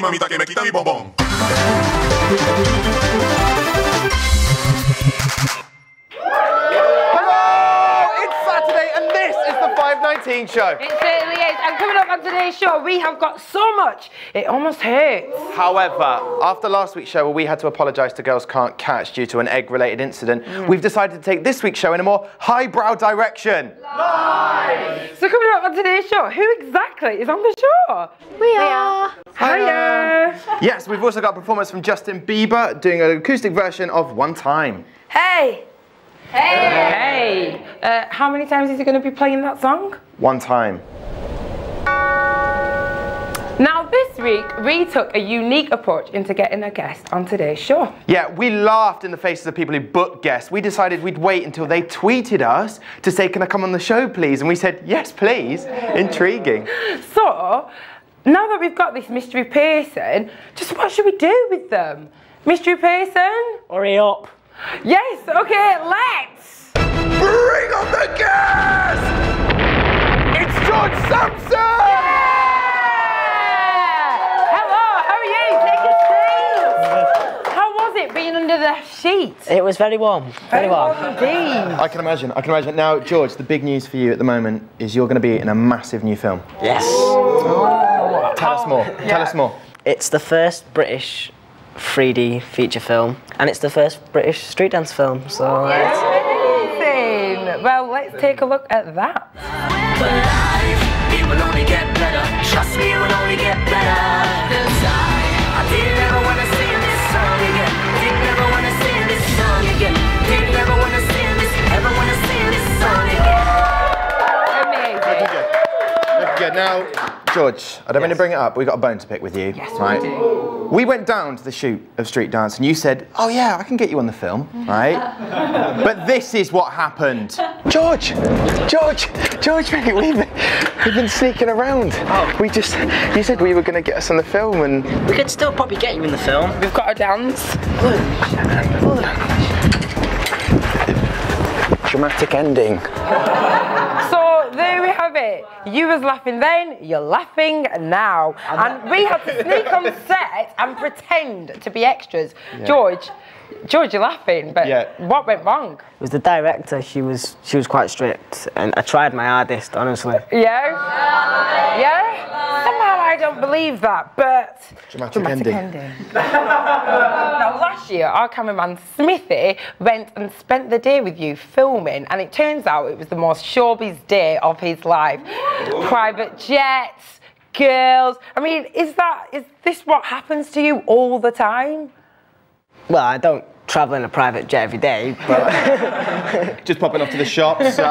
Mamita que me quita mi bombón. 519 show. It certainly is. And coming up on today's show, we have got so much, it almost hurts. However, after last week's show where we had to apologise to Girls Can't Catch due to an egg related incident, mm. we've decided to take this week's show in a more highbrow direction. So coming up on today's show, who exactly is on the show? We are. Hiya. Yes, we've also got a performance from Justin Bieber doing an acoustic version of One Time. Hey. Hey. Uh, how many times is he going to be playing that song? One Time. Now, this week, we took a unique approach into getting a guest on today's show. Yeah, we laughed in the faces of people who booked guests. We decided we'd wait until they tweeted us to say, Can I come on the show, please? And we said, Yes, please. Intriguing. So, now that we've got this mystery person, just what should we do with them? Mystery person? Hurry up. Yes, okay, let's! Bring on the guest! It's George Sampson! Hello, how are you? Take a seat. How was it being under the sheet? It was very warm. Very warm. indeed. I can imagine, I can imagine. Now, George, the big news for you at the moment is you're going to be in a massive new film. Yes. Tell us more. Tell us more. It's the first British 3D feature film, and it's the first British street dance film. So it's, Amazing. Well, let's take a look at that. It will only get better. Trust me, it will only get better. Now, George, I don't mean to bring it up, we've got a bone to pick with you. Yes, we do. We went down to the shoot of Street Dance and you said, Oh, yeah, I can get you on the film, right? but this is what happened. George! George! George, mate, we've been, we've been sneaking around. Oh. We just, you said we were going to get us on the film and. we could still probably get you in the film. We've got a dance. Dramatic ending. So there we have it. You was laughing then, you're laughing now. And we had to sneak on set and pretend to be extras. George, George, you're laughing, but Yeah. what went wrong? It was the director. She was she was quite strict, and I tried my hardest, honestly. Yeah? Yeah? Somehow I don't believe that, but. Dramatic ending. now, last year, our cameraman Smithy went and spent the day with you filming, and it turns out it was the most showbiz day of his life. Private jets, girls. I mean, is that is this what happens to you all the time? Well, I don't travel in a private jet every day, but Just popping off to the shops.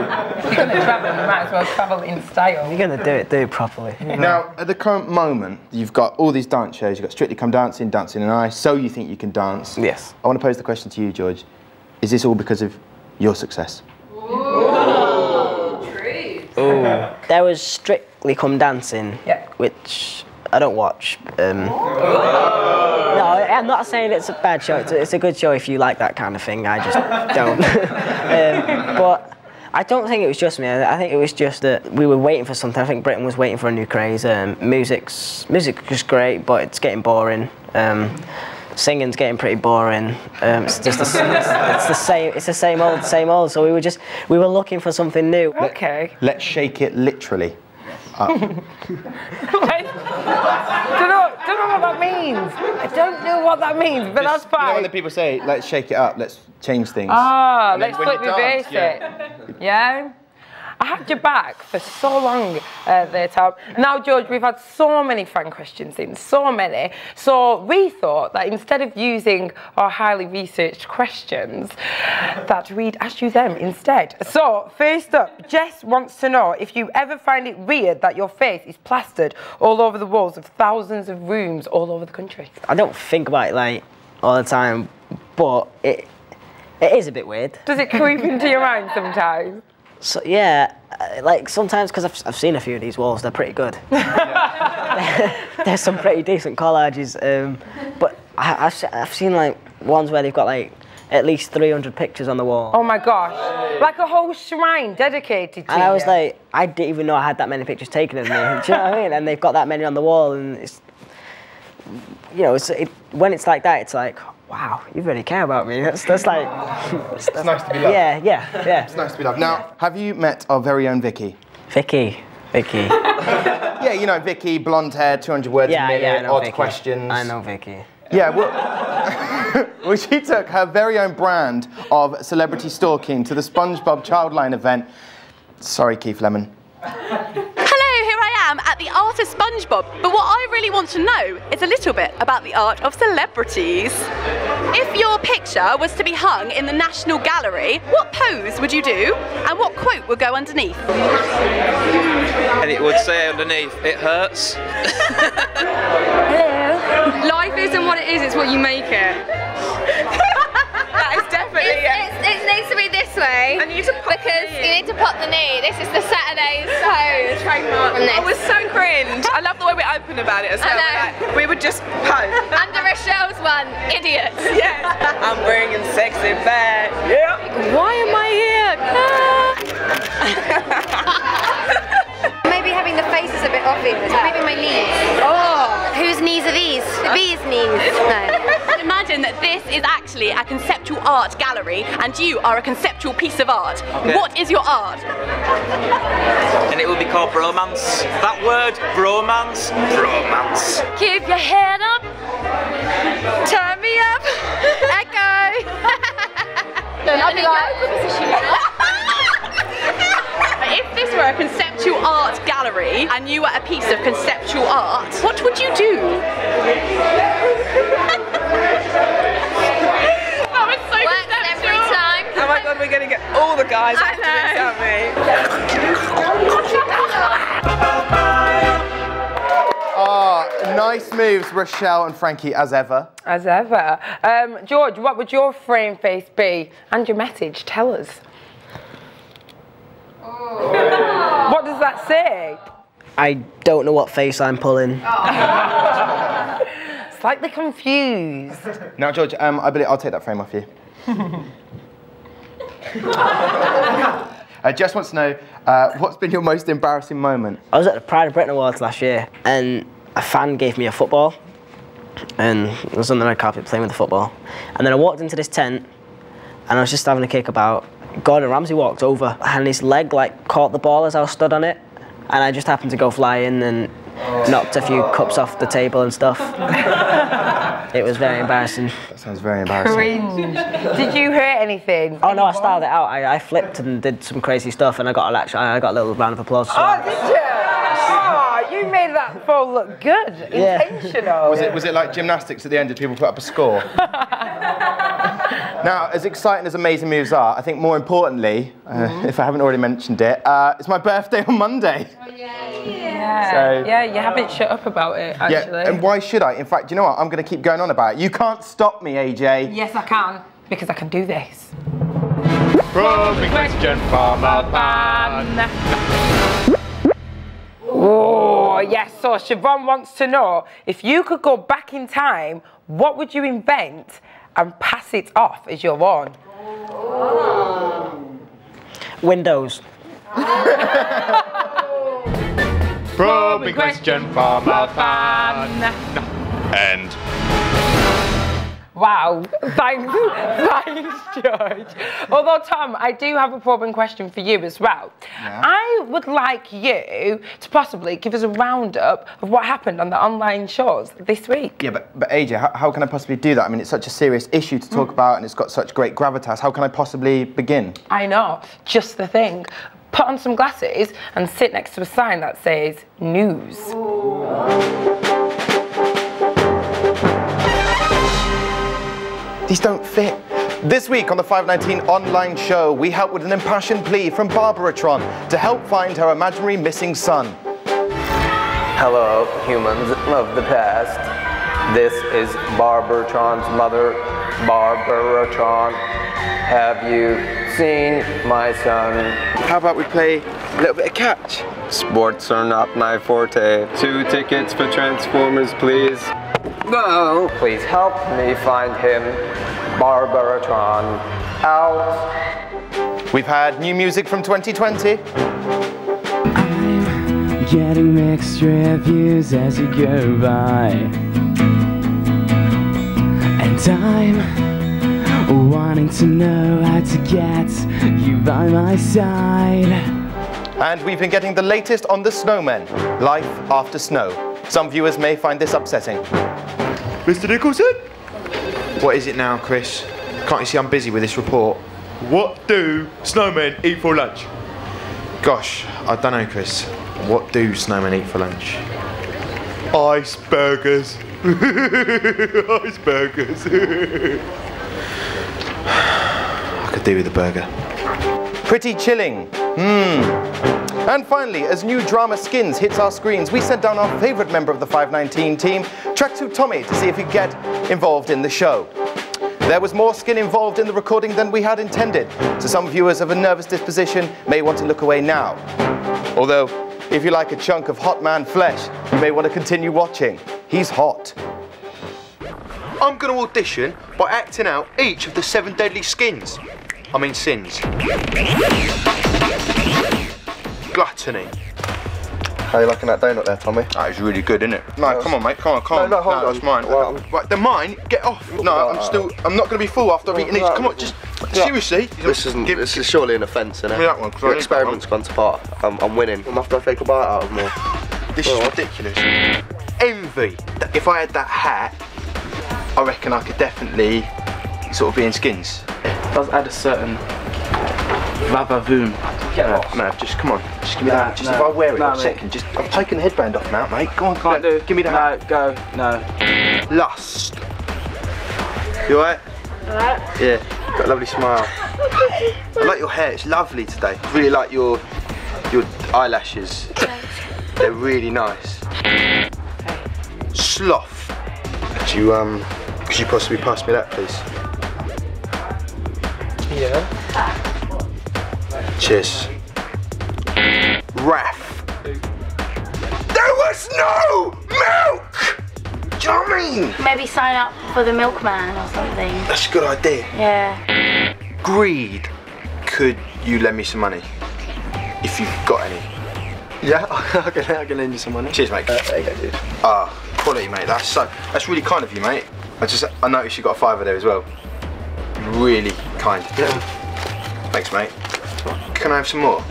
Uh, You're gonna travel, you might as well travel in style. you're gonna do it, do it properly. now, at the current moment, you've got all these dance shows. You've got Strictly Come Dancing, Dancing on Ice, So You Think You Can Dance. Yes. I want to pose the question to you, George. Is this all because of your success? Ooh, treat. Ooh. There was Strictly Come Dancing, Yeah. which I don't watch. Um, no, I'm not saying it's a bad show. It's a, it's a good show if you like that kind of thing. I just don't. um, but I don't think it was just me. I I think it was just that we were waiting for something. I think Britain was waiting for a new craze. Um, music's music is great, but it's getting boring. Um, singing's getting pretty boring. Um, it's just the, it's, it's the same. It's the same old, same old. So we were just we were looking for something new. Okay. Let's shake it literally. don't know, don't know what that means. I don't know what that means, but that's fine. You know when the people say, let's shake it up, let's change things. Ah, then let's flip the dance, yeah. it. Yeah? I had your back for so long uh, there, Tom. Now, George, we've had so many fan questions in, so many. So we thought that instead of using our highly researched questions, that we'd ask you them instead. So, first up, Jess wants to know if you ever find it weird that your face is plastered all over the walls of thousands of rooms all over the country. I don't think about it like all the time, but it it is a bit weird. Does it creep into your mind sometimes? So yeah, uh, like sometimes because I've, I've seen a few of these walls, they're pretty good. There's some pretty decent collages, um, but I, I've, I've seen like ones where they've got like at least 300 pictures on the wall. Oh my gosh. Like a whole shrine dedicated to And I was you. like, I didn't even know I had that many pictures taken of me. Do you know what I mean? And they've got that many on the wall, and it's, you know, it's, it, when it's like that, it's like, wow, you really care about me. That's, that's like, It's nice to be loved. yeah, yeah, yeah. It's nice to be loved. Now, have you met our very own Vicky? Vicky, Vicky. Yeah, you know Vicky, blonde hair, 200 words Yeah, a minute, yeah, I know odd Vicky. questions. I know Vicky. Yeah, well, well, she took her very own brand of celebrity stalking to the SpongeBob Childline event. Sorry, Keith Lemon. Hello, here I am at the art of SpongeBob. But what I really want to know is a little bit about the art of celebrities. If your picture was to be hung in the National Gallery, what pose would you do and what quote would go underneath? And it would say underneath, it hurts. Life isn't what it is, it's what you make it. That is definitely it needs to be this way. You need to pop the because knee you need to pop the knee. This is the Saturday's pose. Trademark. I was so cringe. I love the way we're open about it as well. I like, we would just pose. Under Rochelle's one, idiots. yes. I'm bringing sexy back. Yeah. Why am I here? Maybe having the faces a bit obvious. Maybe my knees. Oh, whose knees are these? The bee's knees. No. Imagine that this is actually a conceptual art gallery and you are a conceptual piece of art. Okay. What is your art? And it will be called bromance. That word, bromance. Bromance. Keep your head up. Turn me up. Echo. I'll be like, if this were a conceptual art gallery and you were a piece of conceptual art, what would you do? All the guys after this, aren't we? Ah, nice moves, Rochelle and Frankie, as ever. As ever. Um, George, what would your frame face be? And your message, tell us. What does that say? I don't know what face I'm pulling. Slightly confused. Now, George, um, I believe I'll take that frame off you. I just want to know uh, what's been your most embarrassing moment? I was at the Pride of Britain Awards last year, and a fan gave me a football, and I was on the red carpet playing with the football. And then I walked into this tent, and I was just having a kick about. Gordon Ramsay walked over, and his leg like caught the ball as I was stood on it, and I just happened to go flying and knocked a few cups off the table and stuff. it was very embarrassing. That sounds very embarrassing. Cringe. Did you hear anything? Oh no, I styled it out. I, I flipped and did some crazy stuff, and I got a lecture. I got a little round of applause. as Oh, did you? Oh, you made that fall look good. Yeah. Intentional. Was it, was it like gymnastics at the end? Did people put up a score? now, as exciting as amazing moves are, I think more importantly, uh, if I haven't already mentioned it, uh, it's my birthday on Monday. Yeah. So- yeah, you haven't shut up about it, actually. Yeah, and why should I? In fact, you know what? I'm going to keep going on about it. You can't stop me, AJ. Yes, I can, because I can do this. Probing question from a fan. Oh, yes. So Siobhan wants to know if you could go back in time, what would you invent and pass it off as your own? Windows. Probing question from a fan. And Wow, thanks, thanks, George. Although, Tom, I do have a probing question for you as well. I would like you to possibly give us a roundup of what happened on the online shows this week. Yeah, but, but AJ, how, how can I possibly do that? I mean, it's such a serious issue to talk mm. about and it's got such great gravitas. How can I possibly begin? I know, just the thing. Put on some glasses and sit next to a sign that says news. These don't fit. This week on the 519 online show, we help with an impassioned plea from Barbertron to help find her imaginary missing son. Hello, humans of the past. This is Barbertron's mother, Barbertron. Have you seen my son? How about we play a little bit of catch? Sports are not my forte. Two tickets for Transformers, please. No. Please help me find him, Barbertron. Out. We've had new music from 2020. I'm Getting mixed reviews as you go by. And I'm wanting to know how to get you by my side. And we've been getting the latest on the snowmen, life after snow. Some viewers may find this upsetting. Mr. Nicholson? What is it now, Chris? Can't you see I'm busy with this report? What do snowmen eat for lunch? Gosh, I don't know, Chris. What do snowmen eat for lunch? Ice burgers. Ice burgers. I could do with a burger. Pretty chilling. Hmm. And finally, as new drama Skins hits our screens, we sent down our favourite member of the 519 team, Tracksuit Tommy, to see if he'd get involved in the show. There was more skin involved in the recording than we had intended, so some viewers of a nervous disposition may want to look away now. Although, if you like a chunk of hot man flesh, you may want to continue watching. He's hot. I'm going to audition by acting out each of the seven deadly skins. I mean sins. Gluttony. How you liking that donut there, Tommy? That is really good, isn't it? No, come on, mate. Come on, come on. No, no, hold on. That's mine. Well, right, they're mine. Get off. No, I'm still. I'm not going to be full after I've eaten each. Come on, just seriously. This isn't. this is surely an offence, isn't it? Give me that one, 'cause I Your experiment's gone to pot. I'm, I'm winning. I'm after I take a bite out of more. This is ridiculous. Envy. If I had that hat, I reckon I could definitely sort of be in skins. It does add a certain vavavoom. Get no, no, just come on. Just give me that. Just if I wear it no, for a second, just I've taken the headband off now, mate. Go on, Can't go. do. Give me that. no, go. No. Lust. You alright? Alright. Yeah. Got a lovely smile. I like your hair. It's lovely today. Really like your your eyelashes. They're really nice. Sloth. Could you um could you possibly pass me that please? Yeah. Cheers. Raff. There was no milk! Do you know what I mean? Maybe sign up for the milkman or something. That's a good idea. Yeah. Greed. Could you lend me some money? If you've got any. Yeah, I can, I can lend you some money. Cheers, mate. Uh, there you go, dude. Ah, quality, mate. That's so. That's really kind of you, mate. I just. I noticed you got a fiver there as well. Really kind. Yeah. Thanks, mate. Can I have some more?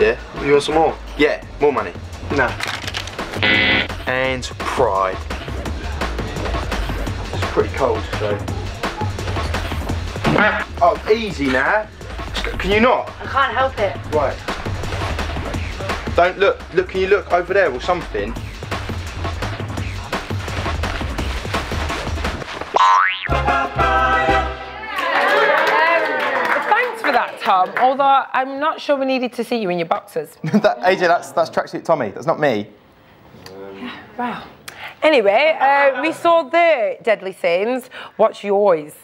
Yeah. You want some more? Yeah. More money. No. And pride. It's pretty cold, so. Oh, easy now. Can you not? I can't help it. Right. Don't look. Look. Can you look over there or something? Tom. Although I'm not sure we needed to see you in your boxers. that, AJ, that's, that's Tracksuit Tommy. That's not me. Wow. Anyway, uh, we saw the deadly sins. What's yours?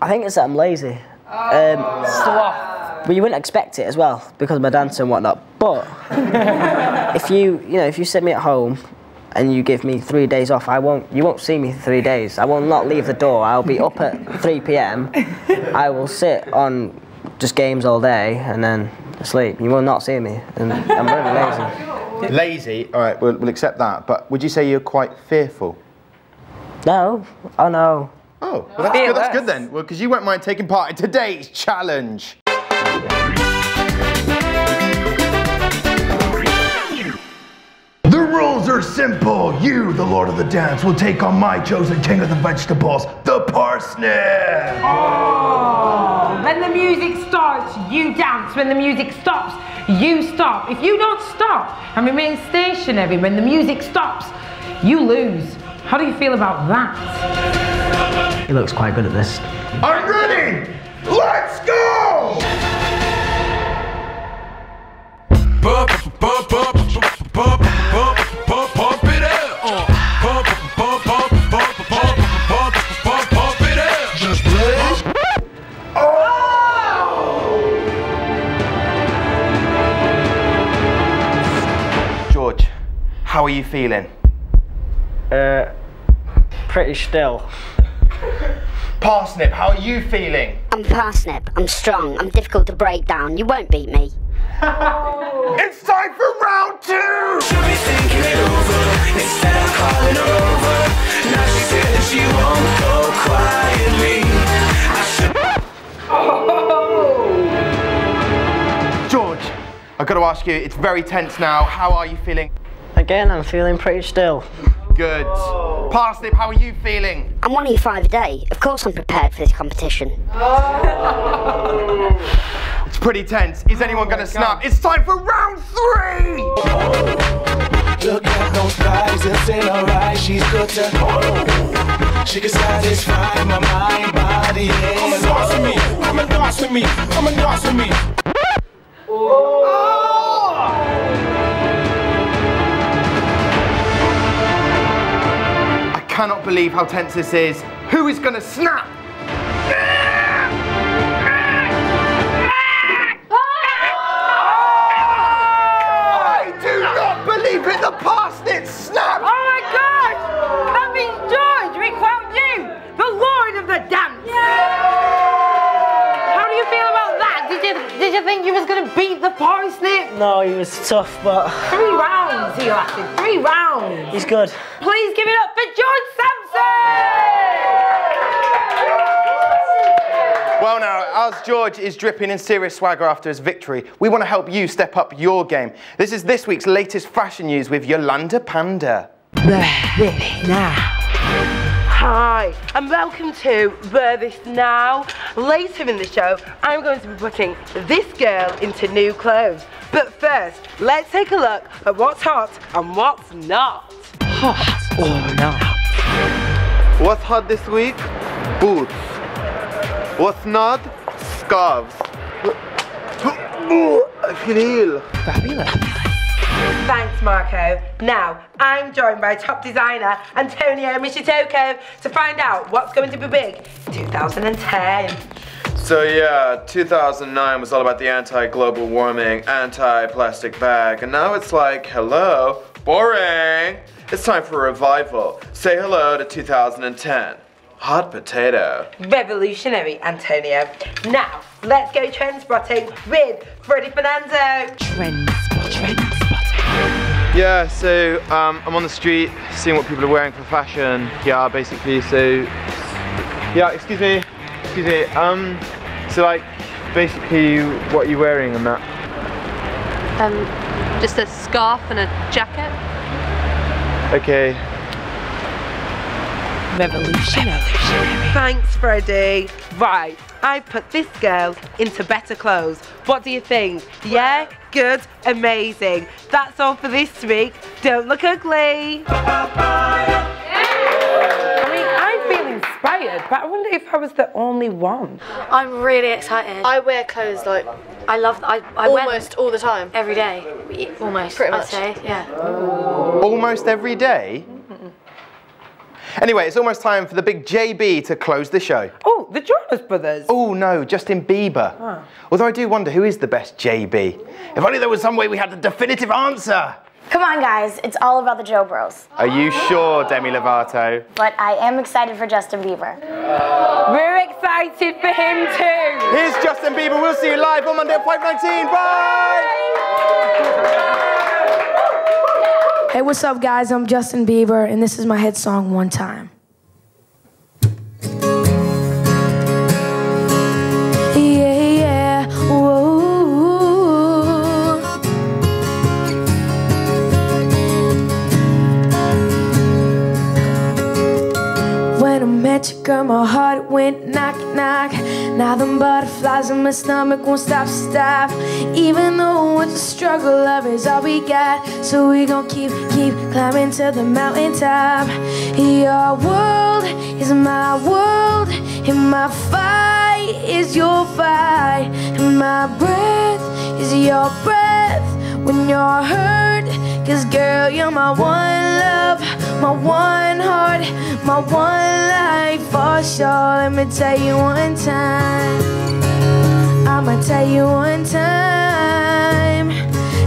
I think it's that I'm lazy. Um, Sloth. Well, you wouldn't expect it as well because of my dance and whatnot. But if you, you know, if you sit me at home and you give me three days off, I won't. You won't see me for three days. I will not leave the door. I'll be up at 3 p.m. I will sit on just games all day and then sleep. You will not see me, and I'm really lazy. Lazy, all right, we'll, we'll accept that. But would you say you're quite fearful? No. Oh no. Oh, well, that's good. That's good then. Well, because you won't mind taking part in today's challenge. The rules are simple. You, the Lord of the Dance, will take on my chosen king of the vegetables, the parsnip. Oh, when the music starts, you dance. When the music stops, you stop. If you don't stop and remain stationary when the music stops, you lose. How do you feel about that? He looks quite good at this. I'm ready. Let's go. Pump, are you feeling? Uh, pretty still. Parsnip, how are you feeling? I'm Parsnip. I'm strong. I'm difficult to break down. You won't beat me. It's time for round two! She'll be thinking it over instead of calling her over. Now she said that she won't go quietly. I should. George, I've got to ask you, it's very tense now. How are you feeling? Again, I'm feeling pretty still. Good. Parsnip, how are you feeling? I'm one of you five a day. Of course I'm prepared for this competition. It's pretty tense. Is anyone going to oh snap? It's time for round three! Look at those thighs, it's in her eyes. She's good to oh. She can satisfy my mind, body, and Come and dance with me. Come and dance with me. Come and dance with me. I cannot believe how tense this is. Who is to snap? You did you think you was gonna beat the parsnip? No, he was tough, but Three rounds he lasted. Three rounds. he's good. Please give it up for George Sampson. Well, now, as George is dripping in serious swagger after his victory, we want to help you step up your game. This is this week's latest fashion news with Yolanda Panda. now. Hi, and welcome to Wear This Now. Later in the show, I'm going to be putting this girl into new clothes. But first, let's take a look at what's hot and what's not. Hot or not? What's hot this week? Boots. What's not? Scarves. I feel ill. Fabulous. Thanks, Marco. Now, I'm joined by top designer Antonio Michitoko to find out what's going to be big in 2010. So yeah, 2009 was all about the anti-global warming, anti-plastic bag, and now it's like, hello, boring. It's time for a revival. Say hello to 2010. Hot potato. Revolutionary, Antonio. Now, let's go trend spotting with Freddie Fernando. Trend spotting. Yeah, so um, I'm on the street seeing what people are wearing for fashion. Yeah, basically, so yeah, excuse me, excuse me. Um, so like, basically, what are you wearing and that? Um, just a scarf and a jacket. Okay. Revolutionary. Thanks, Freddie. Right, I put this girl into better clothes. What do you think? Yeah? Good? Amazing. That's all for this week. Don't look ugly. I mean, I feel inspired, but I wonder if I was the only one. I'm really excited. I wear clothes like I love. I, I Almost all the time. Every day, almost. Pretty I'd much. say, yeah. Almost every day? Anyway, it's almost time for the big JB to close the show. Oh, the Jonas Brothers. Oh no, Justin Bieber. Ah. Although I do wonder who is the best JB. If only there was some way we had the definitive answer. Come on, guys. It's all about the Joe Bros. Are you sure, Demi Lovato? But I am excited for Justin Bieber. We're excited for him too. Here's Justin Bieber. We'll see you live on Monday at 5:19. Bye. Hey, what's up, guys? I'm Justin Bieber, and this is my hit song, One Time. Met you, girl, my heart went knock, knock. Now them butterflies in my stomach won't stop, stop. Even though it's a struggle, love is all we got. So we gon' keep, keep climbing to the mountaintop. Your world is my world, and my fight is your fight, and my breath is your breath when you're hurt. Cause girl, you're my one love, my one heart, my one life for sure. Let me tell you one time. I'ma tell you one time.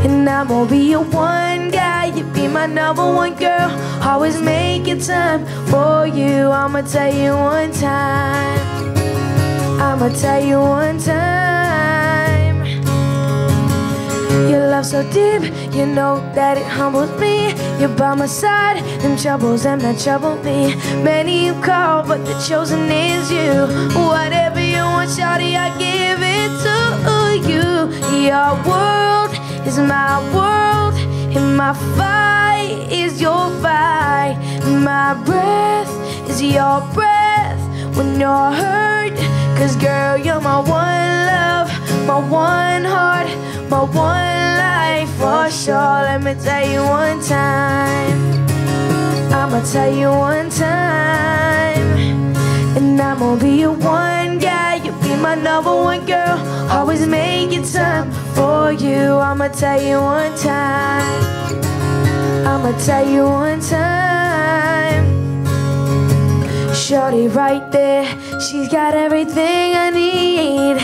And I'm gonna be your one guy, you be be my number one girl. Always making time for you. I'ma tell you one time. I'ma tell you one time. Deep, you know that it humbles me. You're by my side, them troubles them that trouble me. Many you call, but the chosen is you. Whatever you want, shawty, I give it to you. Your world is my world, and my fight is your fight. My breath is your breath when you're hurt. Cause girl, you're my one love, my one heart, my one life for sure. Let me tell you one time. I'ma tell you one time. And I'm gonna be your one guy. You'll be my number one girl. Always making time for you. I'ma tell you one time. I'ma tell you one time. Shorty right there, she's got everything I need.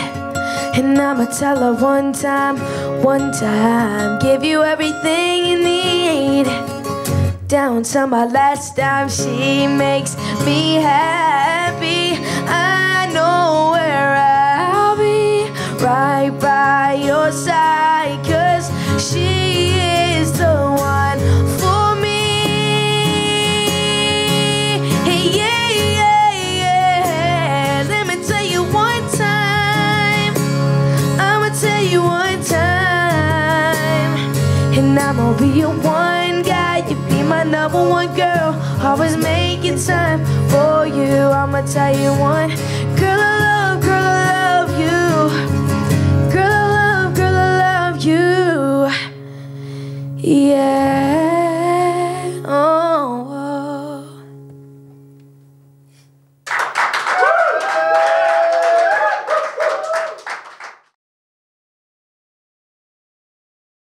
And I'ma tell her one time, one time, give you everything you need. Down to my last dime, she makes me happy. I know where I'll be, right by your side, be your one guy. You be my number one girl. Always making time for you. I'ma tell you one. Girl, I love, girl, I love you. Girl, I love, girl, I love you. Yeah.